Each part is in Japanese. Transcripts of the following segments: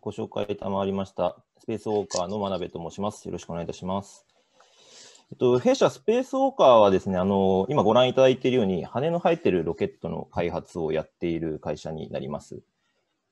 ご紹介賜りました。スペースウォーカーの真鍋と申します。よろしくお願いいたします。えっと、弊社スペースウォーカーはですね、あの、今ご覧いただいているように、羽の生えているロケットの開発をやっている会社になります。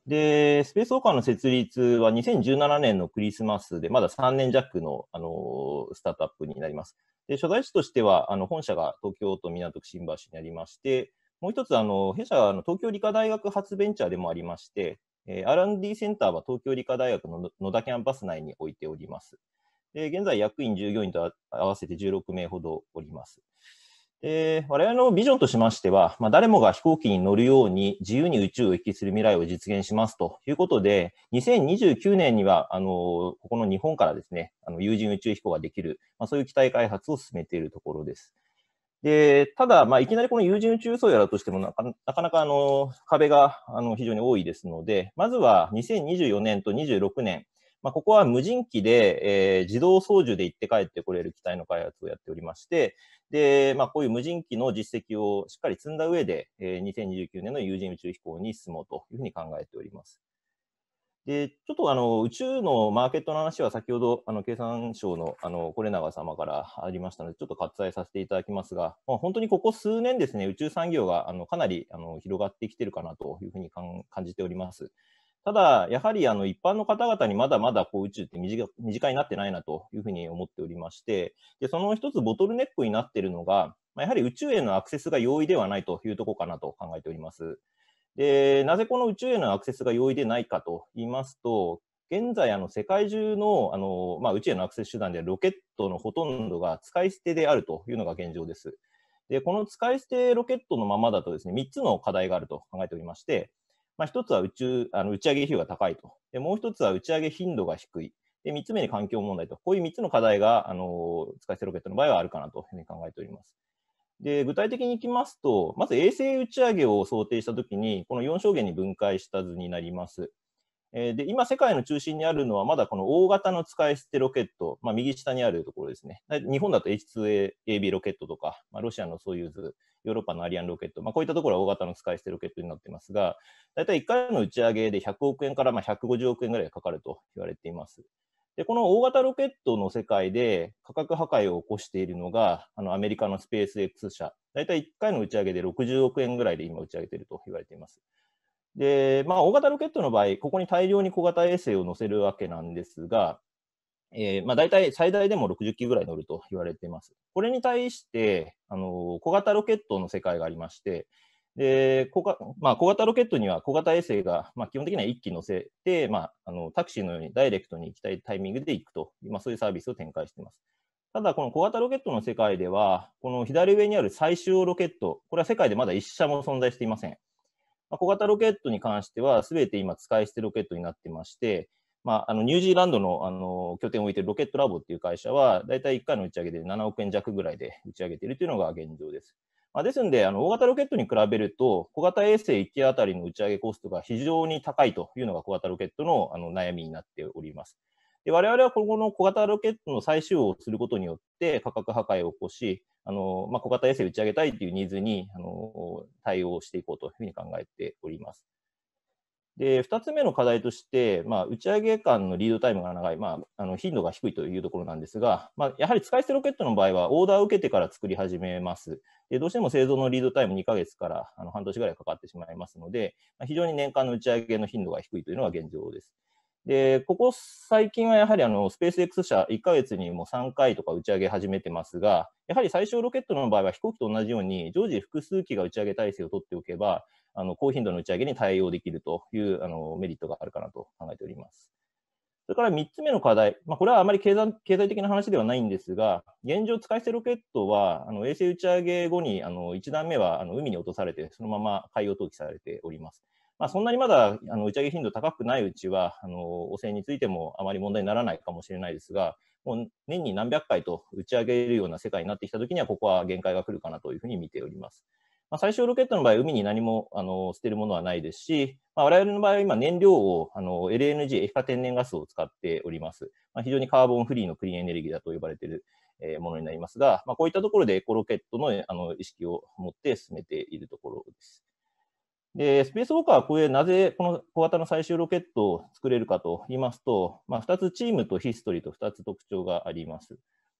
で、スペースウォーカーの設立は2017年のクリスマスで、まだ3年弱の、あの、スタートアップになります。で、所在地としては、あの、本社が東京都港区新橋にありまして、もう一つ、あの、弊社はあの東京理科大学発ベンチャーでもありまして、えー R&D センターは東京理科大学の野田キャンパス内に置いております。で現在、役員、従業員と合わせて16名ほどおります。で我々のビジョンとしましては、まあ、誰もが飛行機に乗るように自由に宇宙を行き来する未来を実現しますということで、2029年には、あの、ここの日本からですね、あの有人宇宙飛行ができる、まあ、そういう機体開発を進めているところです。で、ただ、まあ、いきなりこの有人宇宙輸送やらとしてもなかなかあの壁があの非常に多いですので、まずは2024年と26年、まあ、ここは無人機で、えー自動操縦で行って帰ってこれる機体の開発をやっておりまして、で、まあ、こういう無人機の実績をしっかり積んだ上で、えー2029年の有人宇宙飛行に進もうというふうに考えております。で、ちょっとあの宇宙のマーケットの話は先ほどあの経産省のあの是永様からありましたので、ちょっと割愛させていただきますが、まあ、本当にここ数年ですね、宇宙産業があのかなりあの広がってきてるかなというふうに感じております。ただ、やはりあの一般の方々にまだまだこう宇宙って身近身近になってないなというふうに思っておりまして、でその一つボトルネックになっているのが、まあ、やはり宇宙へのアクセスが容易ではないというところかなと考えております。で、なぜこの宇宙へのアクセスが容易でないかと言いますと、現在、あの世界中のあの、まあ、宇宙へのアクセス手段でロケットのほとんどが使い捨てであるというのが現状です。で、この使い捨てロケットのままだとですね、3つの課題があると考えておりまして、まあ、1つは宇宙あの打ち上げ費用が高いと。で、もう1つは打ち上げ頻度が低い。で、3つ目に環境問題と。こういう3つの課題が、あの、使い捨てロケットの場合はあるかなというふうに考えております。で、具体的にいきますと、まず衛星打ち上げを想定したときに、この4象限に分解した図になります。で、今、世界の中心にあるのは、まだこの大型の使い捨てロケット、まあ、右下にあるところですね。日本だと H2AB ロケットとか、まあ、ロシアのソユーズ、ヨーロッパのアリアンロケット、まあ、こういったところは大型の使い捨てロケットになっていますが、大体1回の打ち上げで100億円からまあ150億円ぐらいかかると言われています。で、この大型ロケットの世界で価格破壊を起こしているのが、あの、アメリカのスペース X 社。だいたい1回の打ち上げで60億円ぐらいで今打ち上げていると言われています。で、まあ、大型ロケットの場合、ここに大量に小型衛星を載せるわけなんですが、えーまあ、大体最大でも60機ぐらい乗ると言われています。これに対して、あの、小型ロケットの世界がありまして、で、小がまあ、小型ロケットには小型衛星が、まあ、基本的には1機乗せて、まあ、あのタクシーのようにダイレクトに行きたいタイミングで行くと、まあ、そういうサービスを展開しています。ただ、この小型ロケットの世界では、この左上にある最終ロケット、これは世界でまだ1社も存在していません。まあ、小型ロケットに関しては、すべて今使い捨てロケットになってまして、まあ、あのニュージーランドのあの拠点を置いているロケットラボっていう会社は、だいたい1回の打ち上げで7億円弱ぐらいで打ち上げているというのが現状です。まあ、ですので、あの大型ロケットに比べると、小型衛星1機当たりの打ち上げコストが非常に高いというのが小型ロケットのあの悩みになっております。で我々は今後の小型ロケットの再使用をすることによって価格破壊を起こし、あのまあ、小型衛星打ち上げたいというニーズにあの対応していこうというふうに考えております。で、2つ目の課題として、まあ、打ち上げ間のリードタイムが長い、まあ、あの頻度が低いというところなんですが、まあ、やはり使い捨てロケットの場合は、オーダーを受けてから作り始めます。でどうしても製造のリードタイム2ヶ月からあの半年ぐらいかかってしまいますので、まあ、非常に年間の打ち上げの頻度が低いというのが現状です。で、ここ最近はやはりあのスペース X 社1ヶ月にも3回とか打ち上げ始めてますが、やはり最小ロケットの場合は飛行機と同じように常時複数機が打ち上げ体制を取っておけば、あの高頻度の打ち上げに対応できるというあのメリットがあるかなと考えております。それから3つ目の課題、まあ、これはあまり経済経済的な話ではないんですが、現状使い捨てロケットはあの衛星打ち上げ後にあの1段目はあの海に落とされて、そのまま海洋投棄されております。まあ、そんなにまだあの打ち上げ頻度高くないうちは、あの汚染についてもあまり問題にならないかもしれないですが、もう年に何百回と打ち上げるような世界になってきたときには、ここは限界が来るかなというふうに見ております。まあ、最小ロケットの場合、海に何もあの捨てるものはないですし、まあ、我々の場合は今、燃料をあの LNG、液化天然ガスを使っております。まあ、非常にカーボンフリーのクリーンエネルギーだと呼ばれているものになりますが、まあ、こういったところでエコロケットのあの意識を持って進めているところです。で、スペースウォーカーはこれ、なぜこの小型の最終ロケットを作れるかと言いますと、まあ、2つチームとヒストリーと2つ特徴があります。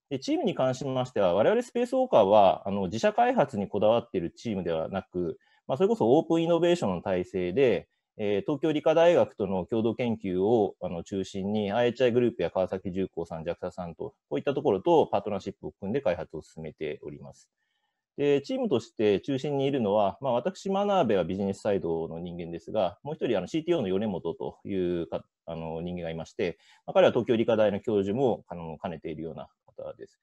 でチームに関しましては、我々スペースウォーカーはあの自社開発にこだわっているチームではなく、まあ、それこそオープンイノベーションの体制で、えー、東京理科大学との共同研究をあの中心に IHI グループや川崎重工さん、JAXA さんと、こういったところとパートナーシップを組んで開発を進めております。で、チームとして中心にいるのは、まあ、私、真鍋はビジネスサイドの人間ですが、もう一人、あの、CTO の米本というか、あの、人間がいまして、まあ、彼は東京理科大の教授も、あの、兼ねているような方です。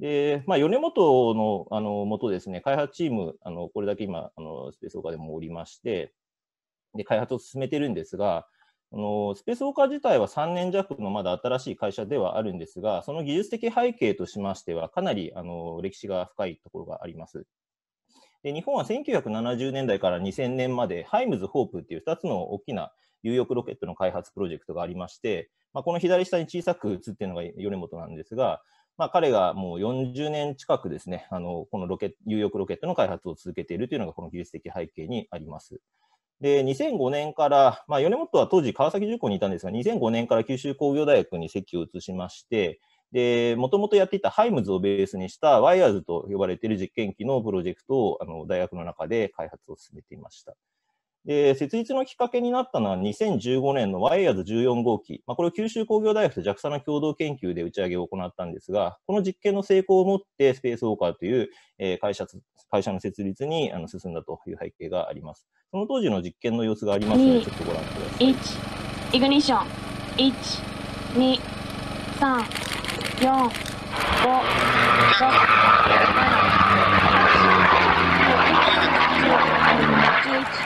で、まあ、米本の、あの、もとですね、開発チーム、あの、これだけ今、あの、スペースオーカーでもおりまして、で、開発を進めてるんですが、あのスペースウォーカー自体は3年弱のまだ新しい会社ではあるんですが、その技術的背景としましては、かなりあの歴史が深いところがあります。で日本は1970年代から2000年まで、 HIMES・HOPE っていう2つの大きな有翼ロケットの開発プロジェクトがありまして、まあ、この左下に小さく写っているのが米本なんですが、まあ、彼がもう40年近くですね、あのこの有翼ロケットの開発を続けているというのが、この技術的背景にあります。で、2005年から、まあ、米本は当時川崎重工にいたんですが、2005年から九州工業大学に席を移しまして、で、もともとやっていた HIMES をベースにした WIRES と呼ばれている実験機のプロジェクトを、あの、大学の中で開発を進めていました。で、設立のきっかけになったのは2015年のワイヤーズ14号機。まあ、これを九州工業大学と JAXA の共同研究で打ち上げを行ったんですが、この実験の成功をもってスペースウォーカーという、会社、会社の設立にあの進んだという背景があります。その当時の実験の様子がありますので、ちょっとご覧ください。1、イグニッション。1、2、3、4、5、6、7、8、9、10、11、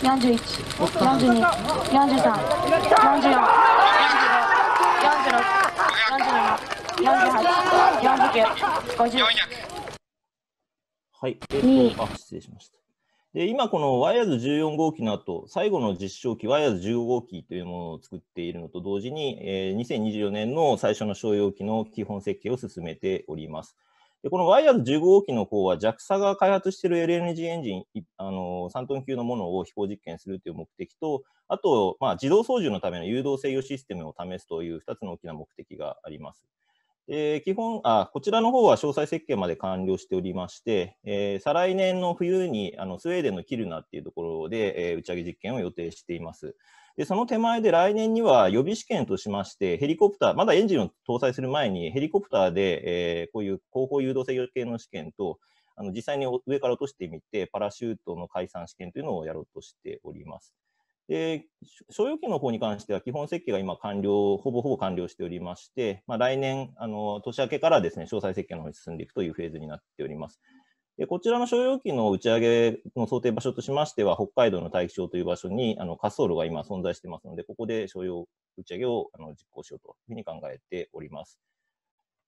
47、48、49、50。はい。えっと、あ、失礼しました。で、今このワイヤーズ14号機の後、最後の実証機、ワイヤーズ15号機というものを作っているのと同時に、えー、2024年の最初の商用機の基本設計を進めております。でこのワイヤーズ15号機の方は JAXA が開発している LNG エンジン、あの3トン級のものを飛行実験するという目的と、あと、まあ、自動操縦のための誘導制御システムを試すという2つの大きな目的があります。で基本あ、こちらの方は詳細設計まで完了しておりまして、えー、再来年の冬にあのスウェーデンのキルナっていうところで、えー、打ち上げ実験を予定しています。で、その手前で来年には予備試験としまして、ヘリコプター、まだエンジンを搭載する前にヘリコプターで、え、こういう後方誘導制御系の試験と、あの実際に上から落としてみて、パラシュートの解散試験というのをやろうとしております。で、商用機の方に関しては基本設計が今完了、ほぼほぼ完了しておりまして、まあ、来年、あの、年明けからですね、詳細設計の方に進んでいくというフェーズになっております。でこちらの商用機の打ち上げの想定場所としましては、北海道の大気町という場所にあの滑走路が今存在していますので、ここで商用打ち上げをあの実行しようというふうに考えております。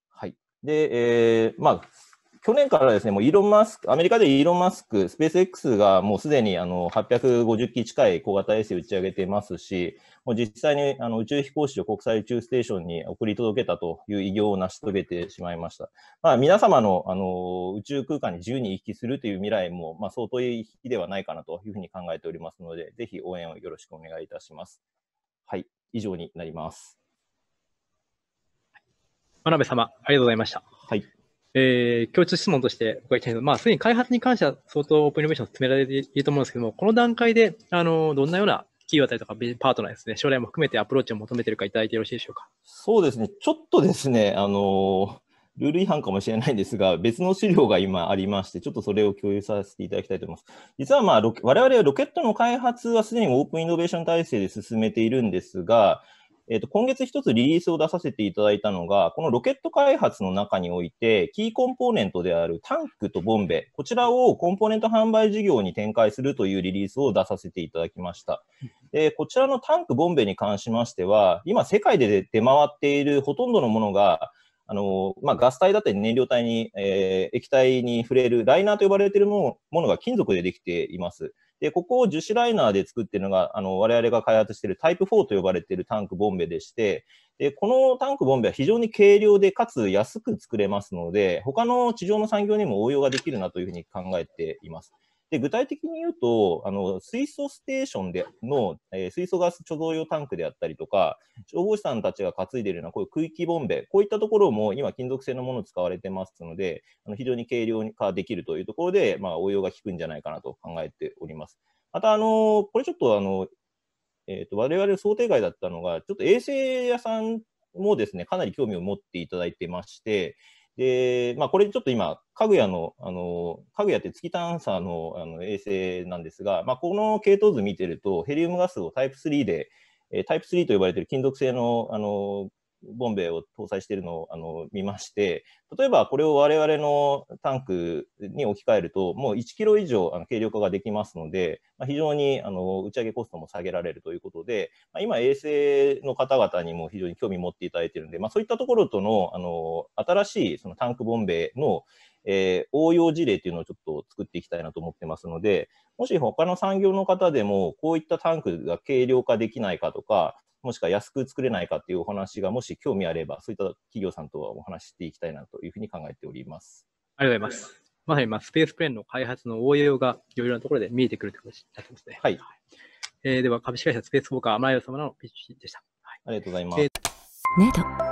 はい。で、えー、まあ、去年からですね、もうイーロン・マスク、アメリカでイーロン・マスク、スペース X がもうすでにあの850機近い小型衛星打ち上げてますし、もう実際にあの宇宙飛行士を国際宇宙ステーションに送り届けたという偉業を成し遂げてしまいました。まあ、皆様のあの宇宙空間に自由に行き来するという未来も、まあ、相当いい日ではないかなというふうに考えておりますので、ぜひ応援をよろしくお願いいたします。はい、以上になります。真鍋様、ありがとうございました。えー、共通質問として伺いたいのは、まあ、すでに開発に関しては相当オープンイノベーションを進められていると思うんですけども、この段階で、あの、どんなような企業だったりとか、パートナーですね、将来も含めてアプローチを求めているかいただいてよろしいでしょうか？そうですね、ちょっとですね、あの、ルール違反かもしれないんですが、別の資料が今ありまして、ちょっとそれを共有させていただきたいと思います。実は、まあ、我々はロケットの開発はすでにオープンイノベーション体制で進めているんですが、えっ、と、今月一つリリースを出させていただいたのが、このロケット開発の中において、キーコンポーネントであるタンクとボンベ、こちらをコンポーネント販売事業に展開するというリリースを出させていただきました。で、こちらのタンク、ボンベに関しましては、今世界で出回っているほとんどのものが、あの、まあ、ガス体だったり燃料体に、えー液体に触れるライナーと呼ばれているものものが金属でできています。で、ここを樹脂ライナーで作っているのが、あの、我々が開発しているタイプ4と呼ばれているタンクボンベでして、で、このタンクボンベは非常に軽量で、かつ安く作れますので、他の地上の産業にも応用ができるなというふうに考えています。で、具体的に言うと、あの、水素ステーションでの、えー水素ガス貯蔵用タンクであったりとか、消防士さんたちが担いでいるような、こういう空気ボンベ、こういったところも今、金属製のものを使われてますので、あの非常に軽量化できるというところで、まあ、応用が効くんじゃないかなと考えております。また、あの、これちょっと、あの、えっ、と、我々想定外だったのが、ちょっと衛星屋さんもですね、かなり興味を持っていただいてまして、で、まあ、これちょっと今、かぐやの、あの、かぐやって月探査のあの衛星なんですが、まあ、この系統図見てると、ヘリウムガスをタイプ3で、えタイプ3と呼ばれている金属製の、あの、ボンベを搭載しているのをあの見まして、例えばこれを我々のタンクに置き換えると、もう1キロ以上あの軽量化ができますので、まあ、非常にあの打ち上げコストも下げられるということで、まあ、今、衛星の方々にも非常に興味を持っていただいているので、まあ、そういったところとのあの新しいそのタンクボンベの、えー応用事例っていうのをちょっと作っていきたいなと思ってますので、もし他の産業の方でも、こういったタンクが軽量化できないかとか、もしくは安く作れないかっていうお話がもし興味あれば、そういった企業さんとはお話ししていきたいなというふうに考えております。ありがとうございます。まさに、まあ、スペースプレーンの開発の応用がいろいろなところで見えてくるということになってますね。はい。えーでは、株式会社スペースウォーカー、アマライオ様のピッチでした。はいありがとうございます。えー